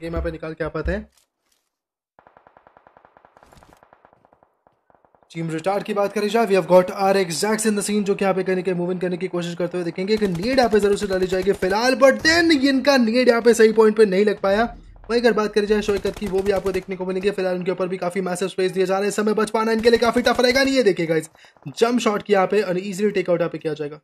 Game यहाँ पे निकाल के आ पाते हैं। टीम रिटार्ड की बात करें जाए we have got our exacts in the scene जो कि यहाँ पे करने के मूव करने की कोशिश करते हुए देखेंगे। कि नीड यहाँ पे ज़रूर से डाली जाएगी फ़िलहाल बट देन इनका नीड यहाँ पे सही पॉइंट पे नहीं लग पाया। वही अगर बात करी जाए शोकत की, वो भी आपको देखने को मिलेंगे। फ़िलहाल उनके ऊपर भी काफ़ी मैसेज स्पेस दिए जा रहे हैं। समय बच पाना, इनके लिए काफ़ी टफ रहेगा। नहीं, ये देखेगा इस जंप शॉट की यहाँ पे और इजीली टेकआउट यहाँ पे किया जाएगा।